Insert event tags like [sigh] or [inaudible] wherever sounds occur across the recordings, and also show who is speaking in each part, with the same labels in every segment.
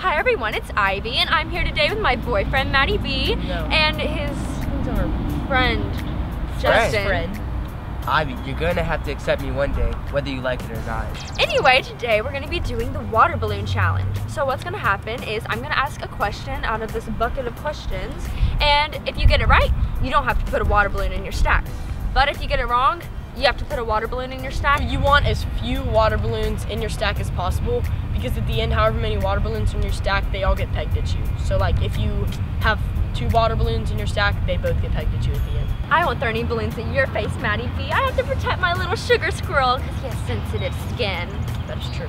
Speaker 1: Hi everyone, it's Ivey, and I'm here today with my boyfriend Matty B
Speaker 2: No.
Speaker 1: and his friend Justin.
Speaker 2: Friend.
Speaker 3: Ivey, you're gonna have to accept me one day, whether you like it or not.
Speaker 1: Anyway, today we're gonna be doing the water balloon challenge. So what's gonna happen is I'm gonna ask a question out of this bucket of questions, and if you get it right, you don't have to put a water balloon in your stack. But if you get it wrong, you have to put a water balloon in your stack.
Speaker 2: You want as few water balloons in your stack as possible because at the end, however many water balloons in your stack, they all get pegged at you. So like if you have two water balloons in your stack, they both get pegged at you at the end.
Speaker 1: I won't throw any balloons in your face, Matty B. I have to protect my little sugar squirrel because he has sensitive skin.
Speaker 2: That is true.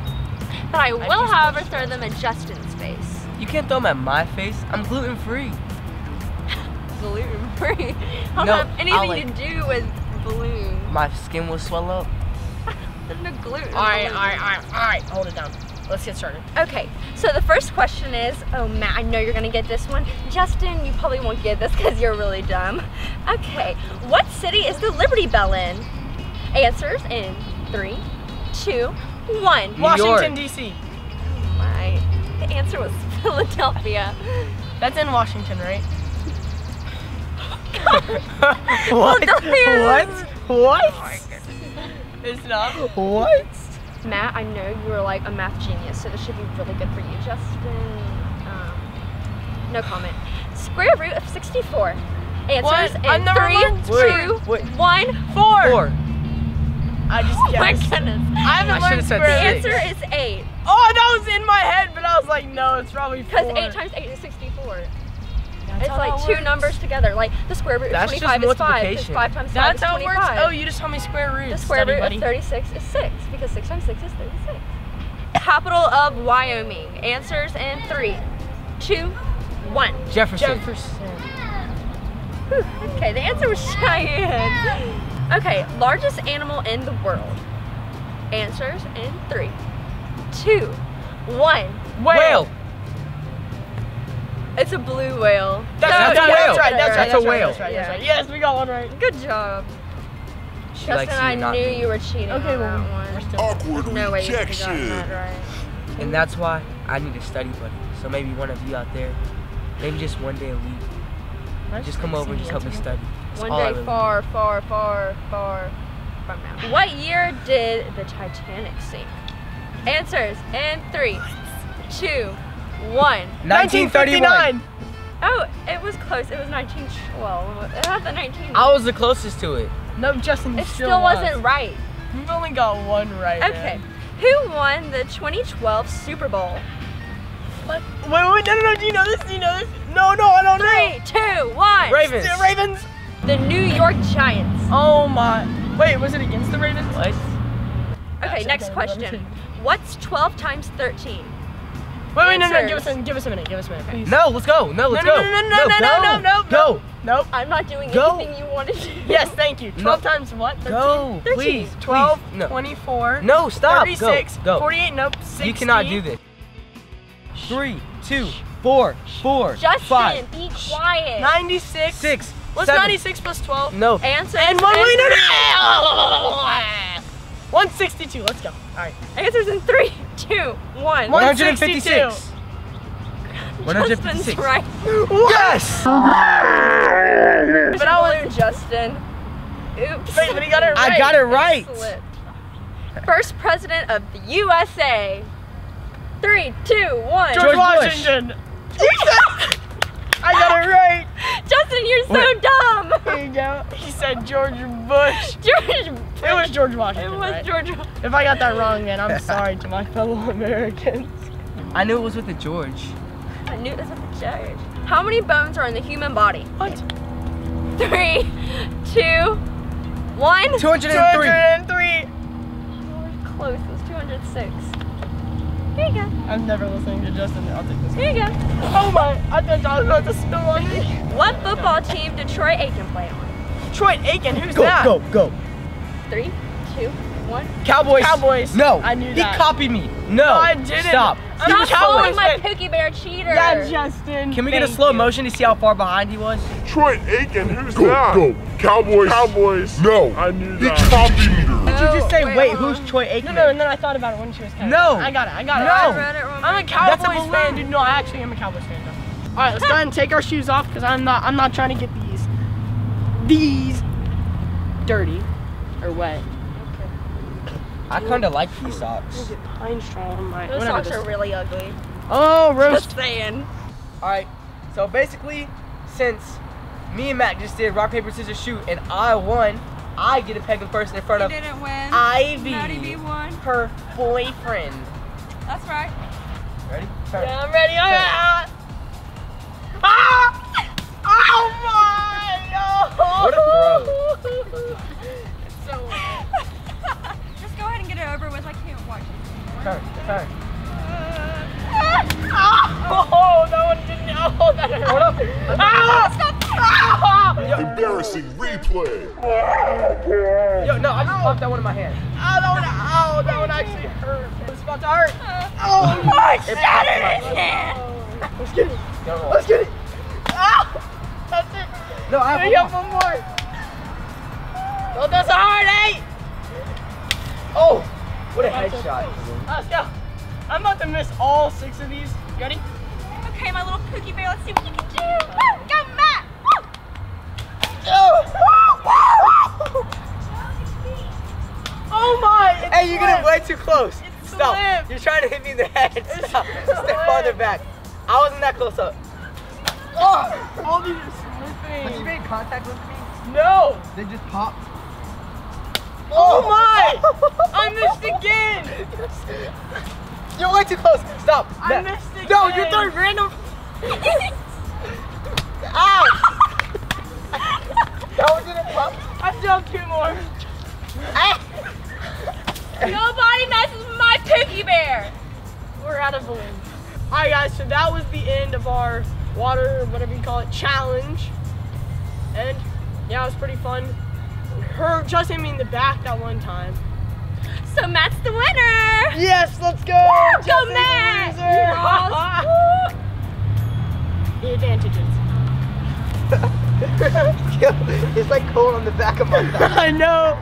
Speaker 1: But I will,
Speaker 2: so
Speaker 1: however, throw them at Justin's face.
Speaker 3: You can't throw them at my face. I'm gluten free. [laughs]
Speaker 1: Gluten free. [laughs] I don't
Speaker 3: No,
Speaker 1: have anything
Speaker 3: like-
Speaker 1: to do with balloons.
Speaker 3: My skin will swell up. [laughs]
Speaker 1: There's no gluten.
Speaker 2: All right, all right, all right, all right. Hold it down. Let's get started.
Speaker 1: Okay, so the first question is, oh Matt, I know you're gonna get this one. Justin, you probably won't get this because you're really dumb. Okay, what city is the Liberty Bell in? Answers in three, two, one.
Speaker 3: New
Speaker 2: Washington
Speaker 3: York.
Speaker 2: D.C.
Speaker 1: My, the answer was [laughs] Philadelphia.
Speaker 2: That's in Washington, right? [laughs]
Speaker 3: what?
Speaker 1: Philadelphia.
Speaker 3: What?
Speaker 2: It's not.
Speaker 3: What?
Speaker 1: Matt, I know you are like a math genius, so this should be really good for you. Justin, um, no comment. Square root of 64. Answers
Speaker 2: What?
Speaker 1: in
Speaker 2: I've never
Speaker 1: three,
Speaker 2: learned
Speaker 1: two,
Speaker 3: Wait, wait.
Speaker 1: one.
Speaker 2: Four.
Speaker 3: Four.
Speaker 2: I just
Speaker 1: Oh my goodness.
Speaker 2: I haven't
Speaker 3: I
Speaker 2: learned square
Speaker 1: The
Speaker 2: root.
Speaker 3: six.
Speaker 1: answer is eight.
Speaker 2: Oh, that was in my head, but I was like, no, it's probably four.
Speaker 1: Because eight times eight is 64.
Speaker 2: That's
Speaker 1: it's like two
Speaker 2: works.
Speaker 1: numbers together. Like the square root of
Speaker 3: That's just
Speaker 1: 25 is 5. Because 5 times 5
Speaker 2: That's
Speaker 1: is
Speaker 2: how it
Speaker 1: 25.
Speaker 2: works. Oh, you just told me square root.
Speaker 1: the square
Speaker 2: Study
Speaker 1: root
Speaker 2: buddy.
Speaker 1: of 36 is 6. Because 6 times 6 is 36. Capital of Wyoming. Answers in three, two, one.
Speaker 3: Jefferson.
Speaker 2: Jefferson.
Speaker 1: Whew, Okay, the answer was Cheyenne. Okay, largest animal in the world. Answers in three, two, one.
Speaker 3: Whale.
Speaker 1: It's a blue whale.
Speaker 2: That's,
Speaker 1: So,
Speaker 3: that's
Speaker 2: that's,
Speaker 3: a whale.
Speaker 2: That's right. That's,
Speaker 1: That's
Speaker 2: right.
Speaker 3: a
Speaker 2: That's right.
Speaker 3: whale.
Speaker 2: That's right. That's right. Yes, we got one right.
Speaker 1: Good job.
Speaker 3: She
Speaker 1: Justin, I knew
Speaker 3: me.
Speaker 1: you were cheating
Speaker 2: Okay,
Speaker 1: on
Speaker 2: well,
Speaker 1: that
Speaker 2: we're
Speaker 1: one.
Speaker 2: still.
Speaker 4: Awkward
Speaker 1: There's no way you could
Speaker 4: rejection.
Speaker 1: that right.
Speaker 3: And that's why I need a study buddy. So maybe one of you out there, maybe just one day a week, just come over and just help me study. That's
Speaker 1: One day
Speaker 3: really
Speaker 1: far, far, far, far from now. What year did the Titanic sink? Answers in three, two, one.
Speaker 3: 1939.
Speaker 1: Oh, it was close. It was 1912. It had the 19.
Speaker 3: I was the closest to it.
Speaker 2: No, Justin,
Speaker 1: it
Speaker 2: still,
Speaker 1: still
Speaker 2: was.
Speaker 1: wasn't right.
Speaker 2: You've only got one right.
Speaker 1: Okay.
Speaker 2: man.
Speaker 1: Who won the 2012 Super Bowl?
Speaker 2: What? Wait, wait, no, no, no. Do you know this? Do you know this? No, no, I don't know.
Speaker 1: Three, two, one.
Speaker 3: Ravens.
Speaker 2: know. Ravens.
Speaker 1: The New York Giants.
Speaker 2: Oh my. Wait, was it against the Ravens?
Speaker 3: What?
Speaker 1: Okay,
Speaker 2: Yes,
Speaker 1: next
Speaker 2: okay,
Speaker 1: question. What's 12 times 13?
Speaker 2: Wait, wait, no, no. Give us a, give us a minute. Give us a minute, please.
Speaker 3: No, let's go. No, let's
Speaker 2: no,
Speaker 3: go.
Speaker 2: no, no, no, no, no,
Speaker 3: go.
Speaker 2: no, no,
Speaker 3: Go.
Speaker 2: Nope.
Speaker 1: I'm not doing
Speaker 3: Go.
Speaker 1: anything you wanted to do.
Speaker 2: Yes, thank you. 12
Speaker 3: No.
Speaker 2: times what? 13?
Speaker 3: Go.
Speaker 1: 13.
Speaker 3: Please.
Speaker 2: 12,
Speaker 3: please. No.
Speaker 2: 24,
Speaker 3: No, stop.
Speaker 2: 36,
Speaker 3: Go. Go.
Speaker 2: 48, nope, 60.
Speaker 3: You cannot do this. Three, two, four, four,
Speaker 1: Justin,
Speaker 3: five,
Speaker 1: be quiet.
Speaker 2: 96.
Speaker 3: six,
Speaker 2: What's
Speaker 3: seven.
Speaker 2: 96 plus 12?
Speaker 3: No.
Speaker 1: Answers
Speaker 2: And one,
Speaker 1: in
Speaker 2: wait, no,
Speaker 1: three-
Speaker 2: no. 162, let's go. All right.
Speaker 1: Answers in three, two, one.
Speaker 3: 156. 156.
Speaker 1: right.
Speaker 3: Yes!
Speaker 2: But I was-
Speaker 1: Justin. Oops.
Speaker 2: Wait, but he got it right.
Speaker 3: I got it right.
Speaker 1: Slipped. First president of the USA. Three, two, one.
Speaker 2: George,
Speaker 3: George Bush.
Speaker 2: Washington. [laughs] I got it right. [laughs]
Speaker 1: Justin, you're so
Speaker 3: Wait.
Speaker 1: dumb.
Speaker 2: Here you go. He said George Bush. [laughs]
Speaker 1: George.
Speaker 2: It was George Washington.
Speaker 1: It was
Speaker 2: right?
Speaker 1: George.
Speaker 2: If I got that wrong, then I'm [laughs] sorry to my fellow Americans.
Speaker 3: I knew it was with the George.
Speaker 1: I knew it was with the George. How many bones are in the human body?
Speaker 2: What?
Speaker 1: Three, two, one.
Speaker 3: 203.
Speaker 2: 203.
Speaker 1: Oh, close. It was 206. Here you go.
Speaker 2: I'm never listening to Justin. I'll take this.
Speaker 1: Here you go.
Speaker 2: Oh my! I thought I was about to spill on me.
Speaker 1: What football team did Troy Aikman play on?
Speaker 2: Detroit Aiken. Who's
Speaker 3: Go,
Speaker 2: that?
Speaker 3: go, go. go.
Speaker 1: Three, two, one.
Speaker 3: Cowboys.
Speaker 2: Cowboys.
Speaker 3: No.
Speaker 2: I knew
Speaker 3: He
Speaker 2: that.
Speaker 3: copied me. No.
Speaker 2: I didn't.
Speaker 3: Stop.
Speaker 2: I'm
Speaker 1: Stop
Speaker 2: a
Speaker 1: calling my
Speaker 2: fan.
Speaker 1: Pookie Bear cheater.
Speaker 2: Yeah, Justin.
Speaker 3: Can we get a slow
Speaker 2: you.
Speaker 3: motion to see how far behind he was?
Speaker 4: Detroit Aiken, who's that? Go, Cowboys. Cowboys. No. I knew that. He copied me.
Speaker 3: You just oh, say,
Speaker 1: wait,
Speaker 3: wait, who's
Speaker 1: on.
Speaker 3: Troy
Speaker 2: No,
Speaker 3: Aikman?
Speaker 2: no, and then I thought about it when she was counting.
Speaker 3: No.
Speaker 2: I got it. I got it.
Speaker 3: No.
Speaker 2: I
Speaker 1: I
Speaker 2: read
Speaker 1: read it wrong.
Speaker 2: I'm a
Speaker 3: That's a
Speaker 2: Cowboys fan, dude. No, I actually am a Cowboys fan, though. All right, let's go ahead and take our shoes off because I'm not. I'm not trying to get these, these, dirty, or wet.
Speaker 3: I kind of like these socks.
Speaker 2: Get pine straw on my.
Speaker 1: Those socks
Speaker 2: this-
Speaker 1: are really ugly.
Speaker 2: Oh, roast.
Speaker 1: Just saying.
Speaker 3: All right. So basically, since me and Matt just did rock paper scissors shoot, and I won, I get to peg him first in front of
Speaker 1: didn't win.
Speaker 3: Ivey,
Speaker 1: won.
Speaker 3: her boyfriend.
Speaker 1: That's right.
Speaker 3: Ready? Turn.
Speaker 2: Yeah, I'm ready. I'm ah! ah! Oh my!
Speaker 3: What a
Speaker 2: throw! [laughs] it's so wet.
Speaker 1: Just go ahead and get it over with. I can't watch it.
Speaker 3: Turn. Turn.
Speaker 2: Oh, that one didn't. Oh, that hurt.
Speaker 3: Hold up.
Speaker 2: Ah! Ah!
Speaker 4: Embarrassing replay.
Speaker 3: Yo, no, I just popped that one in my hand.
Speaker 2: Oh, that one, oh, that one actually hurt. It's about to hurt. Oh my
Speaker 3: It popped in my hand.
Speaker 2: Oh. Let's get it. Let's get it. Ah! That's it.
Speaker 3: No, I have
Speaker 2: go,
Speaker 3: one.
Speaker 2: one more. Oh, that's a hard eight.
Speaker 3: Oh, what a headshot.
Speaker 2: Let's go. I'm about to miss all six of these. You ready?
Speaker 1: Okay, my little pookie bear. Let's see what you can do. Woo!
Speaker 2: It's
Speaker 3: Hey, you're way too close.
Speaker 2: It's
Speaker 3: Stop.
Speaker 2: slipped.
Speaker 3: You're trying to hit me in the head. Stop. Step farther back. I wasn't that close up. Oh!
Speaker 2: All these are
Speaker 3: Have you
Speaker 2: slipping.
Speaker 3: made contact with me?
Speaker 2: No!
Speaker 3: They just popped.
Speaker 2: Oh, oh. my! [laughs] I missed again!
Speaker 3: You're way too close. Stop.
Speaker 2: I
Speaker 3: Matt.
Speaker 2: missed
Speaker 3: No, you're throwing random. [laughs] Ow! that one didn't pop.
Speaker 2: I still have two more.
Speaker 1: Nobody messes with my pookie bear.
Speaker 2: We're out of balloons. Alright guys, so that was the end of our water, whatever you call it, challenge. And yeah, it was pretty fun. Her just hit me in the back that one time.
Speaker 1: So Matt's the winner.
Speaker 2: Yes, let's go!
Speaker 1: Woo, go
Speaker 2: Jesse's the
Speaker 1: Matt!
Speaker 2: loser.
Speaker 1: Woo! [laughs]
Speaker 2: the advantages. [laughs]
Speaker 3: it's like cold on the back of my [laughs] back.
Speaker 2: I know.